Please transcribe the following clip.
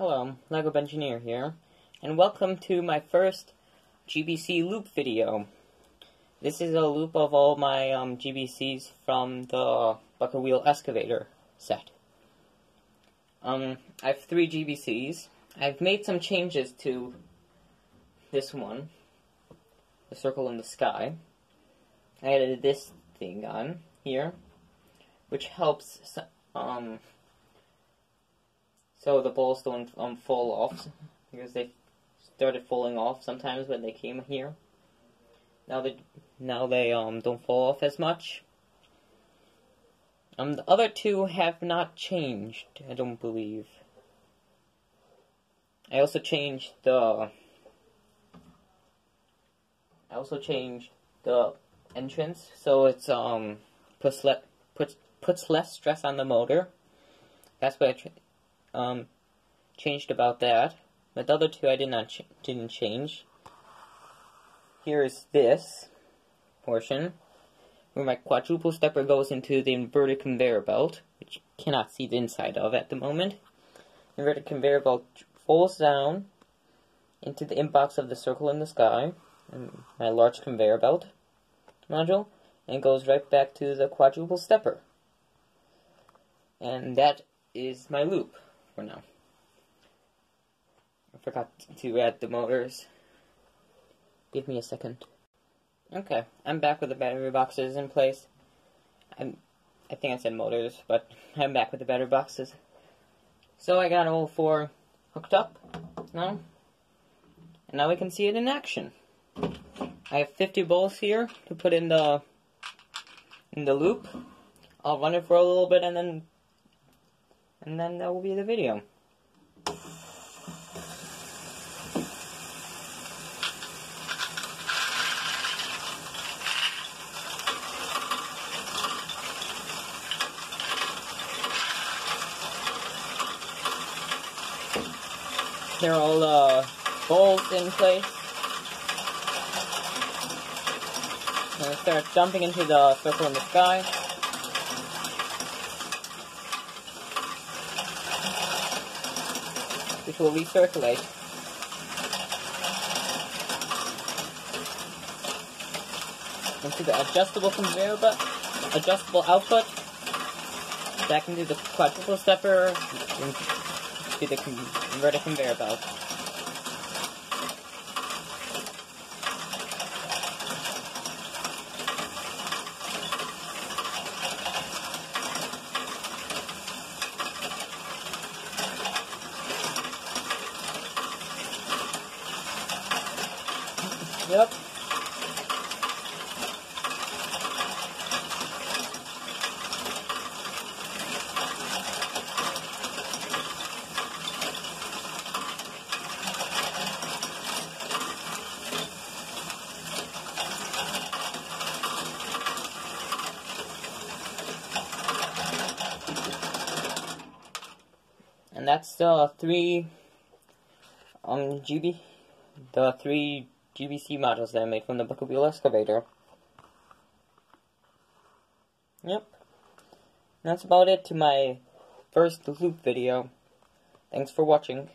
Hello, Lego Bengineer here, and welcome to my first GBC loop video. This is a loop of all my um, GBCs from the Bucket Wheel Excavator set. Um, I have three GBCs. I've made some changes to this one, the circle in the sky. I added this thing on here, which helps um, so the balls don't um, fall off because they started falling off sometimes when they came here. Now they now they um don't fall off as much. Um, the other two have not changed. I don't believe. I also changed the. I also changed the entrance so it's um puts le puts puts less stress on the motor. That's what I um, changed about that. But the other two I did not ch didn't change. Here is this portion where my quadruple stepper goes into the inverted conveyor belt, which you cannot see the inside of at the moment. Inverted conveyor belt falls down into the inbox of the circle in the sky, and my large conveyor belt module, and goes right back to the quadruple stepper. And that is my loop for now. I forgot to add the motors. Give me a second. Okay, I'm back with the battery boxes in place. I'm, I think I said motors, but I'm back with the battery boxes. So I got all four hooked up now. And now we can see it in action. I have 50 bolts here to put in the in the loop. I'll run it for a little bit and then and then that will be the video. They're all uh, bolts in place. I'm gonna start jumping into the circle in the sky. Which will recirculate. Into the adjustable conveyor belt, adjustable output, back into the quadruple stepper, into the inverted conveyor belt. Yep. And that's the three um GB the three GBC models that I made from the Bucket Wheel Excavator. Yep. That's about it to my first loop video. Thanks for watching.